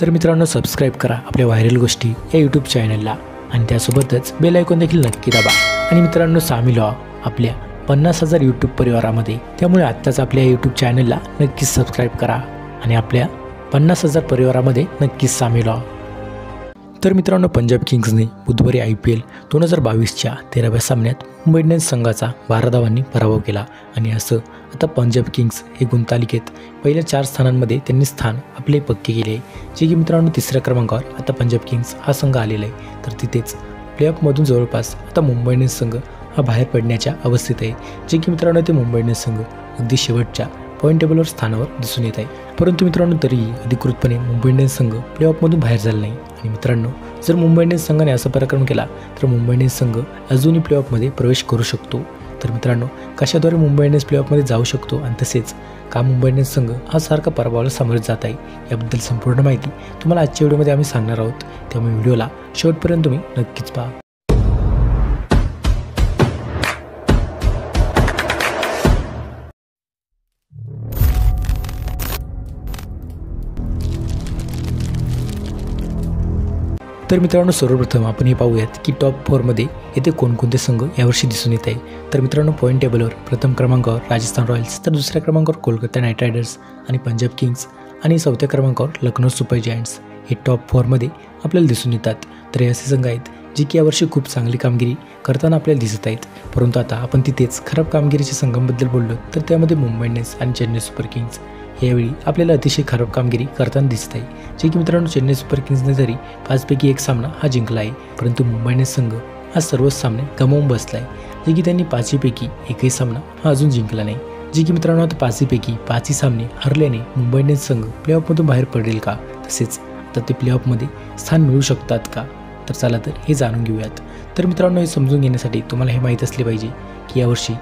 तर मित्रांनो सबस्क्राईब करा आपल्या व्हायरल गोष्टी या यूट्यूब चॅनलला आणि त्यासोबतच बेल आयकॉन देखील नक्की दाबा. आणि मित्रांनो सामील व्हा आपल्या पन्नास हजार यूट्यूब परिवारामध्ये. त्यामुळे आत्ताच आपल्या यूट्यूब चॅनलला नक्कीच सबस्क्राईब करा. आणि आपल्या पन्नास हजार परिवारामध्ये नक्कीच सामील व्हा तर मित्रांनो पंजाब किंग्सने बुधवारी आय पी एल दोन हजार बावीसच्या तेराव्या सामन्यात मुंबई इंडियन्स संघाचा बारा धावांनी पराभव केला. आणि असं आता पंजाब किंग्स हे गुणतालिकेत पहिल्या चार स्थानांमध्ये त्यांनी स्थान आपले पक्के केले. जे की मित्रांनो तिसऱ्या क्रमांकावर आता पंजाब किंग्स हा संघ आलेला आहे. तर तिथेच प्लेऑफमधून जवळपास आता मुंबई इंडियन्स संघ हा बाहेर पडण्याच्या अवस्थेत आहे. जे की मित्रांनो ते मुंबई इंडियन्स संघ अगदी शेवटच्या पॉईंट टेबलवर स्थानावर दिसून येत आहे. परंतु मित्रांनो तरीही अधिकृतपणे मुंबई इंडियन्स संघ प्लेऑफमधून बाहेर झाला नाही. आणि मित्रांनो जर मुंबई इंडियन्स संघाने असा पराक्रम केला तर मुंबई इंडियन्स संघ अजूनही प्लेऑफमध्ये प्रवेश करू शकतो. तर मित्रांनो कशाद्वारे मुंबई इंडियन्स प्लेऑफमध्ये जाऊ शकतो? आणि तसेच का मुंबई इंडियन्स संघ हा सारखा पराभवाला सामोरे जात आहे? याबद्दल संपूर्ण माहिती तुम्हाला आजच्या व्हिडिओमध्ये आम्ही सांगणार आहोत. त्यामुळे व्हिडिओला शेवटपर्यंत तुम्ही नक्कीच पहा. तर मित्रांनो सर्वप्रथम आपण हे पाहूयात की टॉप फोरमध्ये येथे कोणकोणते संघ यावर्षी दिसून येत आहे तर मित्रांनो पॉईंट टेबलवर प्रथम क्रमांकावर राजस्थान रॉयल्स तर दुसऱ्या क्रमांकावर कोलकाता नाईट रायडर्स आणि पंजाब किंग्स आणि चौथ्या क्रमांकावर लखनौ सुपर जायंट्स हे टॉप फोरमध्ये आपल्याला दिसून येतात. तर हे असे संघ आहेत जे की यावर्षी खूप चांगली कामगिरी करताना आपल्याला दिसत आहेत. परंतु आता आपण तिथेच खराब कामगिरीच्या संघांबद्दल बोललो तर त्यामध्ये मुंबई इंडियन्स आणि चेन्नई सुपर किंग्स. यावेळी आपल्याला अतिशय खराब कामगिरी करताना दिसत आहे. जे की मित्रांनो चेन्नई सुपर किंग्सने जरी पाचपैकी एक सामना हा जिंकला आहे परंतु मुंबईने संघ हा सर्वच सामने गमावून बसला आहे जे की त्यांनी पाचहीपैकी एकही सामना हा अजून जिंकला नाही. जे की मित्रांनो आता पाचहीपैकी पाचही सामने हरल्याने मुंबई इंडियन्स संघ प्लेऑफमधून बाहेर पडेल का? तसेच आता ते प्लेऑफमध्ये स्थान मिळू शकतात का? तर चला तर हे जाणून घेऊयात. तर मित्रांनो हे समजून घेण्यासाठी तुम्हाला हे माहीत असले पाहिजे की यावर्षी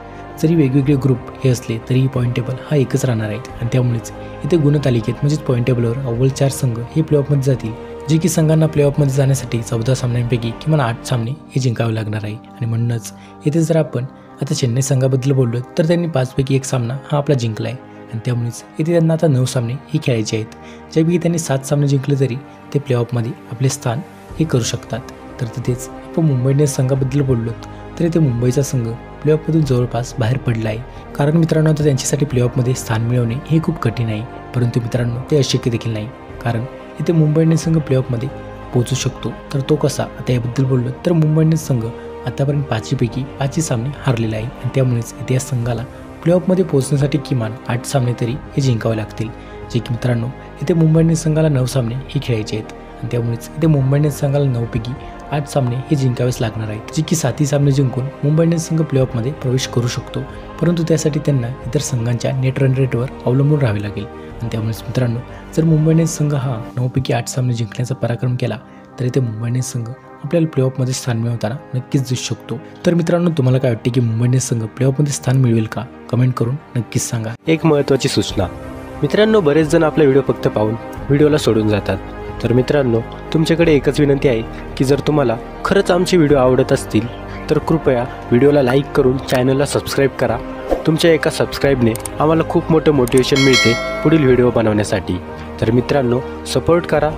जरी वेगवेगळे ग्रुप हे असले तरीही पॉईंट टेबल हा एकच राहणार आहे. आणि त्यामुळेच इथे गुणतालिकेत म्हणजेच पॉईंट टेबलवर अव्वल चार संघ हे प्लेऑफमध्ये जातील जे की संघांना प्लेऑफमध्ये जाण्यासाठी चौदा सामन्यांपैकी किमान आठ सामने हे जिंकावे लागणार आहे. आणि म्हणूनच इथे जर आपण आता चेन्नई संघाबद्दल बोललो तर त्यांनी पाचपैकी एक सामना हा आपला जिंकला आहे आणि त्यामुळेच इथे त्यांना आता नऊ सामने हे खेळायचे आहेत. ज्यापैकी त्यांनी सात सामने जिंकले तरी ते प्लेऑफमध्ये आपले स्थान हे करू शकतात. तर तिथेच आपण मुंबई इंडियन्स संघाबद्दल बोललो तर इथे मुंबईचा संघ प्लेऑफमधून जवळपास बाहेर पडला आहे. कारण मित्रांनो आता त्यांच्यासाठी प्लेऑफमध्ये स्थान मिळवणे हे खूप कठीण आहे. परंतु मित्रांनो ते अशक्य देखील नाही. कारण इथे मुंबई इंडियन्स संघ प्लेऑफमध्ये पोहोचू शकतो. तर तो कसा? आता याबद्दल बोललो तर मुंबई इंडियन्स संघ आतापर्यंत पाचहीपैकी पाचही सामने हारलेला आहे आणि त्यामुळेच इथे या संघाला प्लेऑफमध्ये पोहोचण्यासाठी किमान आठ सामने तरी हे जिंकावे लागतील. जे की मित्रांनो इथे मुंबई इंडियन्स संघाला नऊ सामने हे खेळायचे आहेत. आणि त्यामुळेच इथे मुंबई इंडियन्स संघाला नऊपैकी आठ सामने हे जिंकावेच लागणार आहेत जे की सातही सामने जिंकून मुंबई इंडियन्स संघ प्लेऑफमध्ये प्रवेश करू शकतो. परंतु त्यासाठी त्यांना इतर संघांच्या नेट रन रेटवर अवलंबून राहावे लागेल. आणि त्यामुळेच मित्रांनो जर मुंबई इंडियन्स संघ हा नऊपैकी आठ सामने जिंकण्याचा पराक्रम केला तर इथे मुंबई इंडियन्स संघ आपल्याला प्लेऑफमध्ये स्थान मिळवताना नक्कीच दिसू शकतो. तर मित्रांनो तुम्हाला काय वाटते की मुंबई इंडियन्स संघ प्लेऑफमध्ये स्थान मिळवेल का? कमेंट करून नक्कीच सांगा. एक महत्त्वाची सूचना. मित्रांनो बरेच जण आपला व्हिडिओ फक्त पाहून व्हिडिओला सोडून जातात. तर मित्रांनो तुमच्याकडे एकच विनंती आहे की जर तुम्हाला खरंच आमचे व्हिडिओ आवडत असतील तर कृपया व्हिडिओला लाईक करून चॅनलला सबस्क्राईब करा. तुमच्या एका सबस्क्राईबने आम्हाला खूप मोठं मोटिवेशन मिळते पुढील व्हिडिओ बनवण्यासाठी. तर मित्रांनो सपोर्ट करा.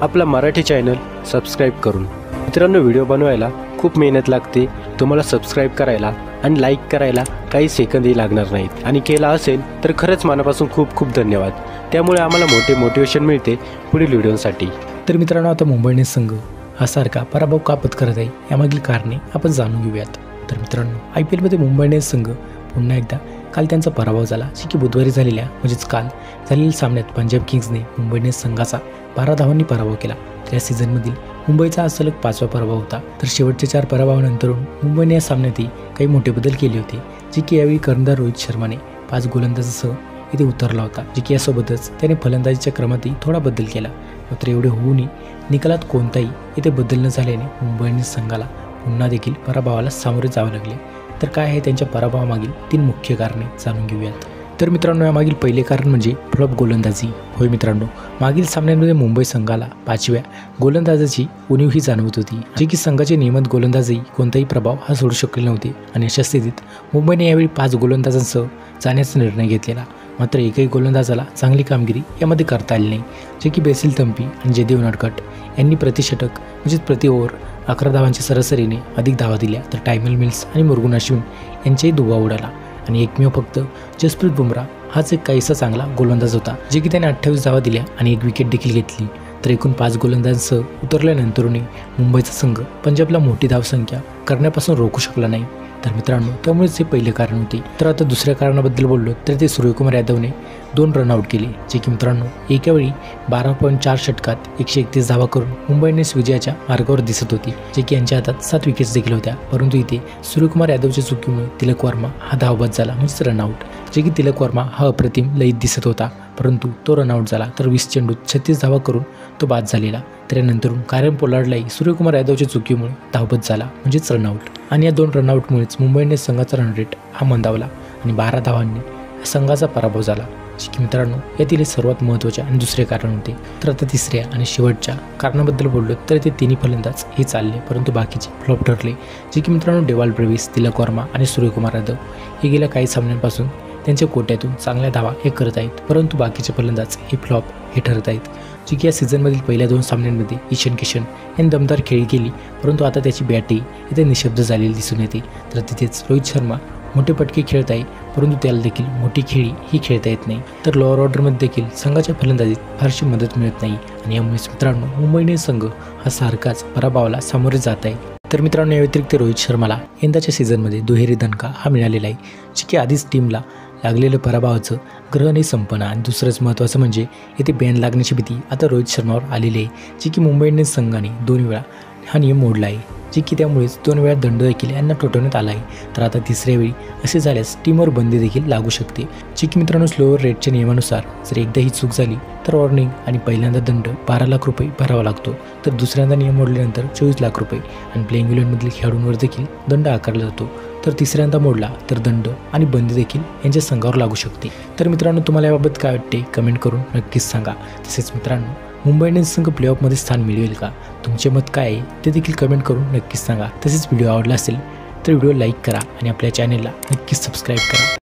आपला मराठी चॅनल सबस्क्राईब करून. मित्रांनो व्हिडिओ बनवायला खूप मेहनत लागते. तुम्हाला सबस्क्राईब करायला आणि लाईक करायला काही सेकंदही लागणार नाहीत. आणि केला असेल तर खरंच मनापासून खूप खूप धन्यवाद. त्यामुळे आम्हाला मोठे मोटिवेशन मिळते पुढील व्हिडिओसाठी. तर मित्रांनो आता मुंबई संघ हा सारखा पराभव का पत्करत आहे. यामागील कारणे आपण जाणून घेऊयात. तर मित्रांनो आय पी एलमध्ये मुंबई इंडियन्स संघ पुन्हा एकदा काल त्यांचा पराभव झाला. जी की बुधवारी झालेल्या म्हणजेच काल झालेल्या सामन्यात पंजाब किंग्सने मुंबई इंडियन्स संघाचा बारा धावांनी पराभव केला. या सीझनमधील मुंबईचा हा सलग पाचवा पराभव होता. तर शेवटच्या चार पराभवानंतरून मुंबईने या सामन्यातही काही मोठे बदल केले होते जे की यावेळी कर्णधार रोहित शर्माने पाच गोलंदाजासह इथे उतरला होता जे की यासोबतच त्याने फलंदाजीच्या क्रमातही थोडा बदल केला. मात्र एवढे होऊनही निकालात कोणताही इथे बदल न झाल्याने मुंबईने संघाला पुन्हा देखील पराभवाला सामोरे जावे लागले. तर काय आहे त्यांच्या पराभवामागील तीन मुख्य कारणे जाणून घेऊयात. तर मित्रांनो यामागील पहिले कारण म्हणजे फ्लॉप गोलंदाजी. होय मित्रांनो मागील सामन्यांमध्ये मुंबई संघाला पाचव्या गोलंदाजाची उणीव ही जाणवत होती जे की संघाचे नियमित गोलंदाजही कोणताही प्रभाव हा सोडू शकले नव्हते. आणि अशा स्थितीत मुंबईने यावेळी पाच गोलंदाजांसह जाण्याचा निर्णय घेतलेला. मात्र एकही गोलंदाजाला चांगली कामगिरी यामध्ये करता आली नाही जे की बेसिल तंपी आणि जयदेव नडकट यांनी प्रतिषटक म्हणजेच प्रति ओव्हर अकरा धावांच्या सरासरीने अधिक धावा दिल्या. तर टायमल मिल्स आणि मुरगुन अश्विन यांचाही दुबा उडाला. आणि एकमेव फक्त जसप्रीत बुमराह हाच एक काहीसा चांगला गोलंदाज होता जे की त्याने अठ्ठावीस धावा दिल्या आणि एक विकेट देखील घेतली. तर एकूण पाच गोलंदाजांसह उतरल्यानंतरही मुंबईचा संघ पंजाबला मोठी धावसंख्या करण्यापासून रोखू शकला नाही. तर मित्रांनो त्यामुळेच हे पहिले कारण होते. तर आता दुसऱ्या कारणाबद्दल बोललो तर ते सूर्यकुमार यादवने दोन रनआउट केले जे की मित्रांनो एकावेळी बारा पॉईंट चार षटकात एकशे एकतीस धावा करून मुंबई इंडियन्स विजयाच्या मार्गावर दिसत होती जे की यांच्या हातात सात विकेट्स देखील होत्या. परंतु इथे सूर्यकुमार यादवच्या चुकीमुळे तिलक वर्मा हा धावबाद झाला म्हणजेच रनआउट जे की तिलक वर्मा हा अप्रतिम लयीत दिसत होता. परंतु तो रनआउट झाला. तर वीस चेंडूत छत्तीस धावा करून तो बाद झालेला. त्यानंतरून कायम पोलाडलाही सूर्यकुमार यादवच्या चुकीमुळे धावबत झाला म्हणजेच रनआउट आणि या दोन रनआउटमुळेच मुंबईने संघाचा रन रेट हा मंदावला आणि बारा धावांनी संघाचा पराभव झाला. जे की मित्रांनो यातील हे सर्वात महत्त्वाचे आणि दुसरे कारण होते. तर आता तिसऱ्या आणि शेवटच्या कारणाबद्दल बोललो तर ते तिन्ही फलंदाज हे चालले. परंतु बाकीचे फ्लॉप ठरले. जे की मित्रांनो डेवाल ब्रेविस तिलक वर्मा आणि सूर्यकुमार यादव हे गेल्या काही सामन्यांपासून त्यांच्या कोट्यातून चांगल्या धावा हे करत आहेत. परंतु बाकीचे फलंदाज हे फ्लॉप हे ठरत आहेत. जे की या सीझनमधील पहिल्या दोन सामन्यांमध्ये ईशान किशन यांनी दमदार खेळी केली परंतु आता त्याची बॅटही इथे निशब्द झालेली दिसून येते. तर तिथेच रोहित शर्मा मोठे पटके खेळत आहे परंतु त्याला देखील मोठी खेळी ही खेळता येत नाही. तर लोअर ऑर्डरमध्ये देखील संघाच्या फलंदाजीत फारशी मदत मिळत नाही. आणि यामुळेच मित्रांनो मुंबई संघ हा सारखाच पराभवाला सामोरे जात आहे. तर मित्रांनो या व्यतिरिक्त रोहित शर्माला यंदाच्या सीझनमध्ये दुहेरी दणका हा मिळालेला आहे. जे की आधीच टीमला लागलेलं पराभवाचं ग्रहणही संपन्न आणि दुसरंच महत्त्वाचं म्हणजे येथे बॅन लागण्याची भीती आता रोहित शर्मावर आलेली आहे जी की मुंबई इंडियन्स संघाने दोन वेळा हा नियम मोडला आहे जे की त्यामुळेच दोन वेळा दंड देखील यांना ठोठवण्यात आला आहे. तर आता तिसऱ्या वेळी असे झाल्यास टीमवर बंदी देखील लागू शकते जे की मित्रांनो स्लोअर रेटच्या नियमानुसार जर एकदा ही चूक झाली तर वॉर्निंग आणि पहिल्यांदा दंड बारा लाख रुपये भरावा लागतो. तर दुसऱ्यांदा नियम मोडल्यानंतर चोवीस लाख रुपये आणि प्लेइंग इलेव्हनमधील खेळाडूंवर देखील दंड आकारला जातो. तर तिसऱ्यांदा मोडला तर दंड आणि बंदी देखील यांच्या संघावर लागू शकते. तर मित्रांनो तुम्हाला याबाबत काय वाटते? कमेंट करून नक्कीच सांगा. तसेच मित्रांनो मुंबई इंडियन्स संघ प्लेऑफमध्ये स्थान मिळवेल का? तुमचे मत काय आहे? ते देखील कमेंट करून नक्कीच सांगा. तसेच व्हिडिओ आवडला असेल तर व्हिडिओ लाईक करा आणि आपल्या चॅनेलला नक्कीच सबस्क्राईब करा.